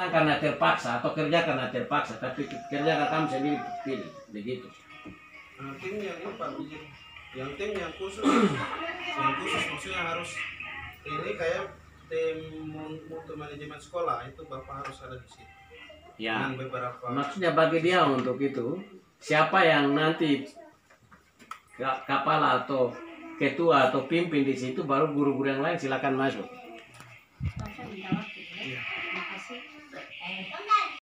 datang karena terpaksa atau kerja karena terpaksa, tapi kerja karena kamu sendiri pilih, begitu. Nah, tim yang ini Pak yang tim yang khusus, yang khusus maksudnya harus ini kayak tim untuk mutu manajemen sekolah itu bapak harus ada di situ Ya, dengan beberapa maksudnya bagi dia untuk itu, siapa yang nanti kepala atau ketua atau pimpin di situ, baru guru-guru yang lain silakan masuk.